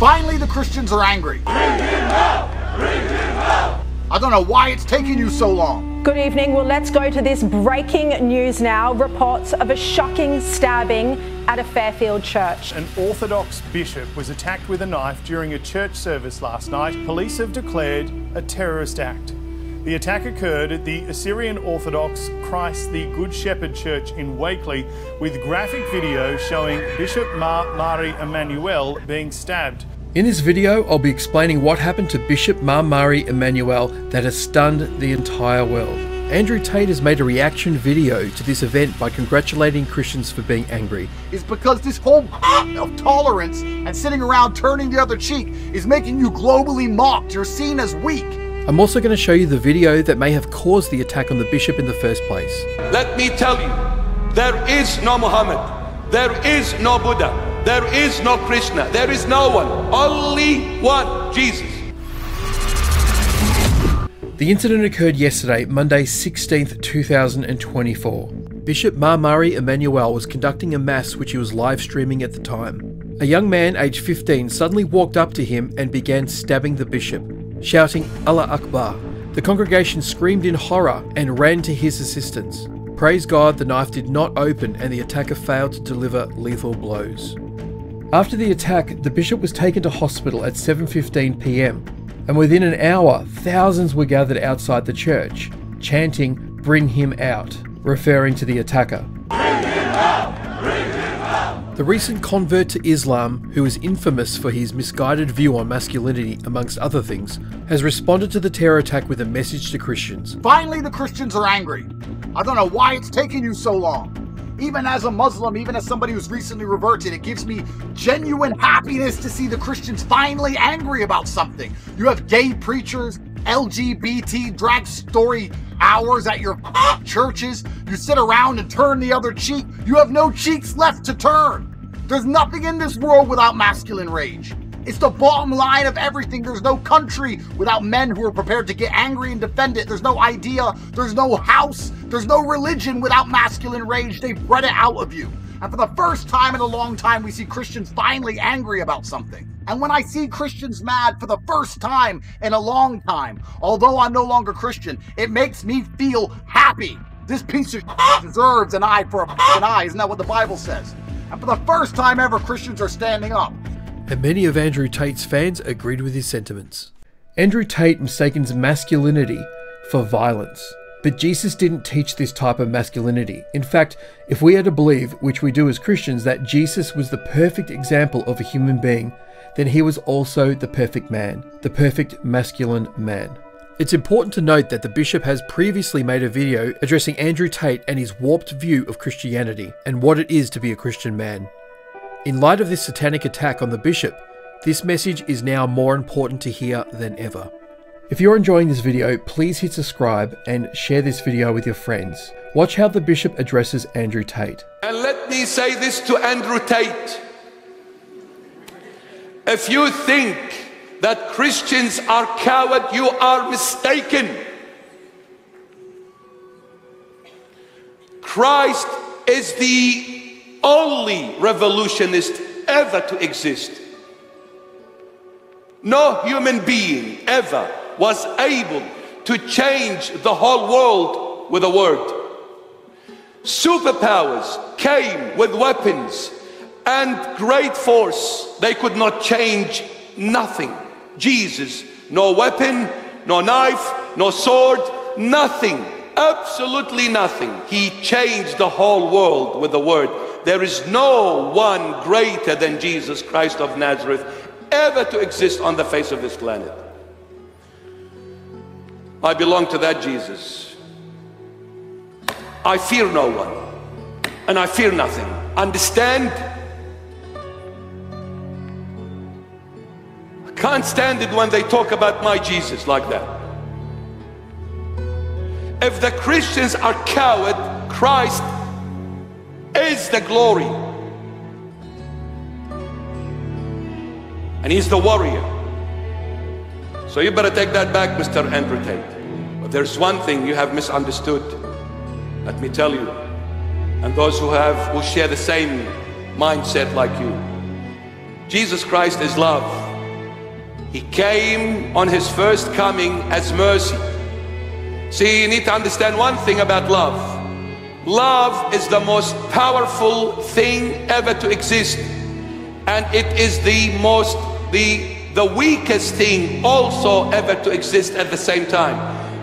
Finally, the Christians are angry. Bring him out! Bring him out! I don't know why it's taking you so long. Good evening. Well, let's go to this breaking news now. Reports of a shocking stabbing at a Fairfield church. An Orthodox bishop was attacked with a knife during a church service last night. Police have declared a terrorist act. The attack occurred at the Assyrian Orthodox Christ the Good Shepherd Church in Wakeley, with graphic video showing Bishop Mar Mari Emmanuel being stabbed. In this video, I'll be explaining what happened to Bishop Mar Mari Emmanuel that has stunned the entire world. Andrew Tate has made a reaction video to this event by congratulating Christians for being angry. Is because this whole of tolerance and sitting around turning the other cheek is making you globally mocked. You're seen as weak. I'm also going to show you the video that may have caused the attack on the bishop in the first place. Let me tell you, there is no Muhammad, there is no Buddha, there is no Krishna. There is no one. Only one, Jesus. The incident occurred yesterday, Monday 16th, 2024. Bishop Mar Mari Emmanuel was conducting a mass which he was live streaming at the time. A young man aged 15 suddenly walked up to him and began stabbing the bishop, shouting Allah Akbar. The congregation screamed in horror and ran to his assistance. Praise God, the knife did not open and the attacker failed to deliver lethal blows. After the attack, the bishop was taken to hospital at 7:15 p.m. and within an hour, thousands were gathered outside the church, chanting "Bring him out," referring to the attacker. The recent convert to Islam, who is infamous for his misguided view on masculinity, amongst other things, has responded to the terror attack with a message to Christians. Finally, the Christians are angry. I don't know why it's taking you so long even as a Muslim, even as somebody who's recently reverted, it gives me genuine happiness to see the Christians finally angry about something. You have gay preachers, LGBT drag story hours at your churches. You sit around and turn the other cheek. You have no cheeks left to turn. There's nothing in this world without masculine rage. It's the bottom line of everything. There's no country without men who are prepared to get angry and defend it. There's no idea. There's no house. There's no religion without masculine rage. They've bred it out of you. And for the first time in a long time, we see Christians finally angry about something. And when I see Christians mad for the first time in a long time, although I'm no longer Christian, it makes me feel happy. This piece of deserves an eye for a an eye. Isn't that what the Bible says? And for the first time ever, Christians are standing up and many of Andrew Tate's fans agreed with his sentiments. Andrew Tate mistakes masculinity for violence. But Jesus didn't teach this type of masculinity. In fact, if we are to believe, which we do as Christians, that Jesus was the perfect example of a human being, then he was also the perfect man, the perfect masculine man. It's important to note that the bishop has previously made a video addressing Andrew Tate and his warped view of Christianity and what it is to be a Christian man. In light of this satanic attack on the bishop, this message is now more important to hear than ever. If you're enjoying this video, please hit subscribe and share this video with your friends. Watch how the bishop addresses Andrew Tate. And let me say this to Andrew Tate. If you think that Christians are coward, you are mistaken. Christ is the only revolutionist ever to exist. No human being ever was able to change the whole world with a word. Superpowers came with weapons and great force. They could not change nothing. Jesus, no weapon, no knife, no sword, nothing. Absolutely nothing. He changed the whole world with the word. There is no one greater than Jesus Christ of Nazareth ever to exist on the face of this planet. I belong to that Jesus. I fear no one and I fear nothing. Understand? Can't stand it when they talk about my Jesus like that. If the Christians are coward, Christ is the glory. And he's the warrior. So you better take that back, Mr. Andrew Tate. But there's one thing you have misunderstood. Let me tell you. And those who have, who share the same mindset like you. Jesus Christ is love. He came on his first coming as mercy. See, you need to understand one thing about love. Love is the most powerful thing ever to exist. And it is the most, the, the weakest thing also ever to exist at the same time.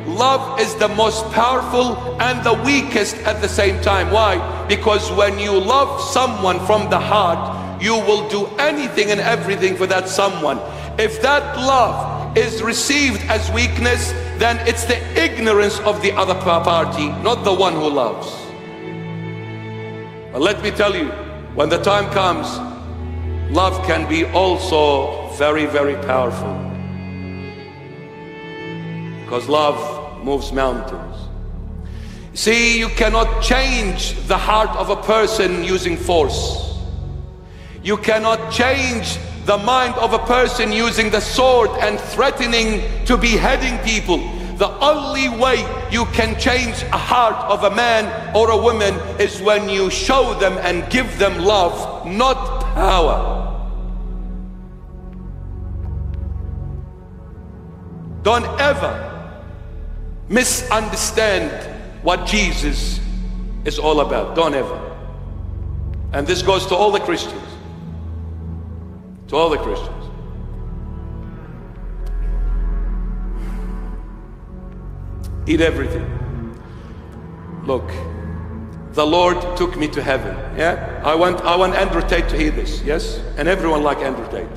Love is the most powerful and the weakest at the same time. Why? Because when you love someone from the heart, you will do anything and everything for that someone. If that love is received as weakness, then it's the ignorance of the other party, not the one who loves. But let me tell you, when the time comes, love can be also very, very powerful. Because love moves mountains. See, you cannot change the heart of a person using force. You cannot change the mind of a person using the sword and threatening to beheading people. The only way you can change a heart of a man or a woman is when you show them and give them love, not power. Don't ever misunderstand what Jesus is all about. Don't ever. And this goes to all the Christians. To all the Christians. Eat everything. Look, the Lord took me to heaven. Yeah? I want I want Andrew Tate to hear this, yes? And everyone like Andrew Tate.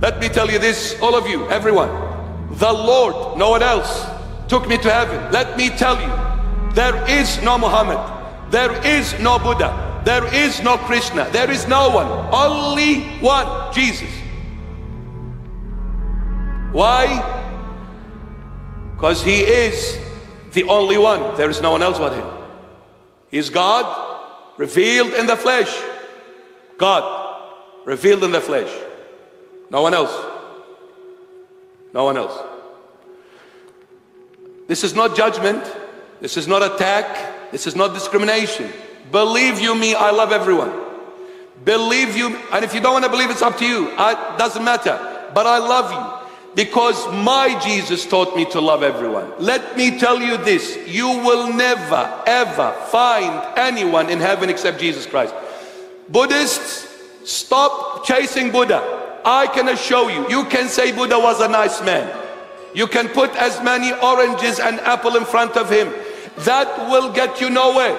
Let me tell you this, all of you, everyone. The Lord, no one else, took me to heaven. Let me tell you, there is no Muhammad, there is no Buddha, there is no Krishna, there is no one, only one, Jesus. Why? Because he is the only one. There is no one else but him. He is God revealed in the flesh. God revealed in the flesh. No one else. No one else. This is not judgment. This is not attack. This is not discrimination. Believe you me, I love everyone. Believe you, and if you don't want to believe, it's up to you. It doesn't matter. But I love you because my Jesus taught me to love everyone. Let me tell you this you will never, ever find anyone in heaven except Jesus Christ. Buddhists, stop chasing Buddha. I can assure you, you can say Buddha was a nice man. You can put as many oranges and apple in front of him. That will get you nowhere.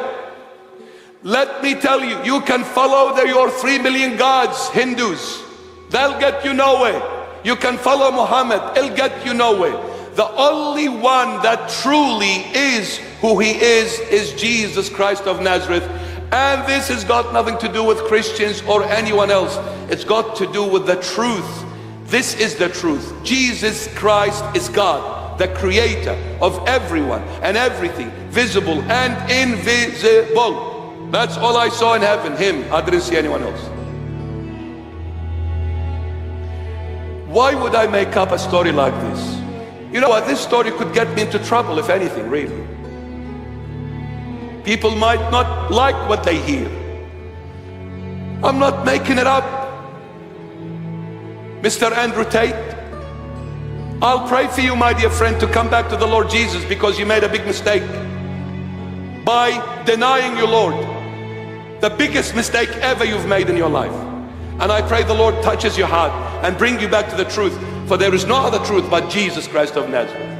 Let me tell you, you can follow the, your three million gods, Hindus. They'll get you nowhere. You can follow Muhammad, it'll get you nowhere. The only one that truly is who he is, is Jesus Christ of Nazareth. And this has got nothing to do with Christians or anyone else. It's got to do with the truth. This is the truth. Jesus Christ is God, the creator of everyone and everything, visible and invisible. That's all I saw in heaven, him. I didn't see anyone else. Why would I make up a story like this? You know what? This story could get me into trouble, if anything, really. People might not like what they hear. I'm not making it up. Mr. Andrew Tate, I'll pray for you, my dear friend, to come back to the Lord Jesus because you made a big mistake by denying your Lord. The biggest mistake ever you've made in your life. And I pray the Lord touches your heart and bring you back to the truth. For there is no other truth but Jesus Christ of Nazareth.